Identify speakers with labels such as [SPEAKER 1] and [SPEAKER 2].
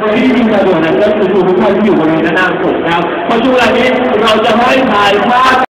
[SPEAKER 1] บริษัทสะดวกนั้นก็คือทุกท่านที่อยู่บริเวณด้านหน้าสุดครับปัจจุบันนี้เราจะให้ถ่ายภาพ